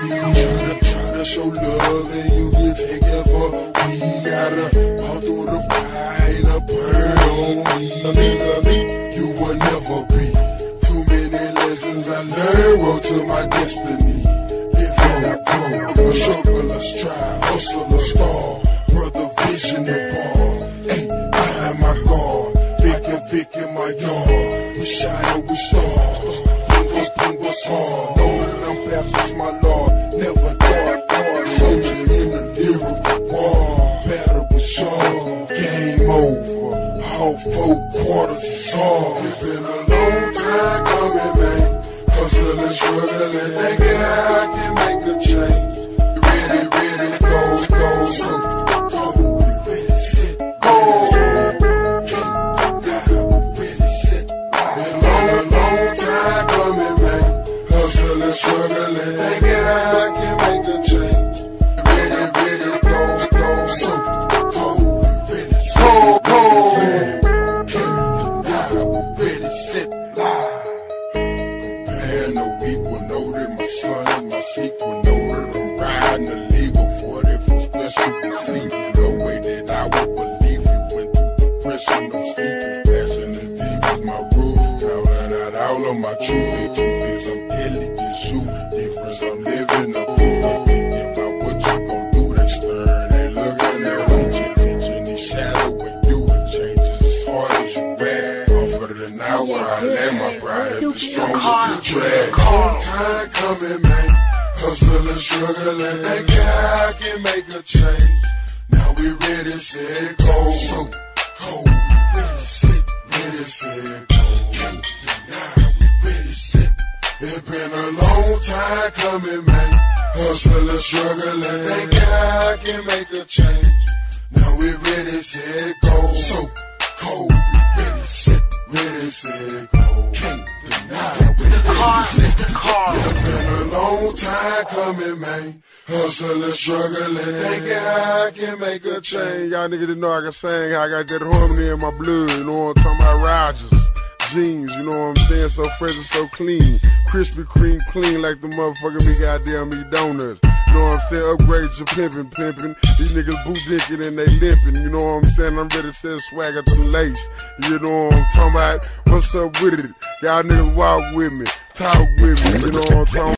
be. Tryna, tryna show love and you get taken for me. Gotta all through the fire, the burn on me. Nigga, me, you will never be. Too many lessons I learned, wrote to my destiny. Live on, go, a struggle, a strive, hustle, a star. Brother, vision and ball. Hey, behind my guard, Vic and Vic in my yard. We shine we. Fingers, fingers hard. Know that I'm Baptist, my Battle. Game over. All four quarters all. It's been a long time coming, man. Hustling, struggling, thinking I can make a change. Ready, ready, go, go, so go. Ready, set, go. Ready, set. Depression, no sleep. Passion is deep as my root. Calling out all of my truth. The truth is I'm deadly as you. Difference I'm living the proof. They thinking about what you gon' do. They stern, they looking at reaching, teaching each shadow with you. Changes as hard as you rap. Comfort an hour, I let my pride the strong the track. Long time coming, man. Hustling, struggling, thinking I can make a change. Now we ready, set, go. So, We ready, ready, we ready. It's been a long time coming, man. Hustling, struggling, thinking I can make a change. Now we ready, set, go. So. We ready, ready. Can't deny ready, long time coming, man. Hustling, struggling, thinking I can make a change. Y'all niggas didn't know I can sing. I got that harmony in my blood. You know what I'm talking about? Rogers. Jeans, you know what I'm saying? So fresh and so clean. Krispy Kreme clean like the motherfucker me goddamn me donuts. You know what I'm saying? Upgrade your pimpin', pimpin'. These niggas boot dickin' and they limpin'. You know what I'm saying? I'm ready to send swagger to the lace. You know what I'm talking about? What's up with it? Y'all niggas walk with me, talk with me. You know what I'm talking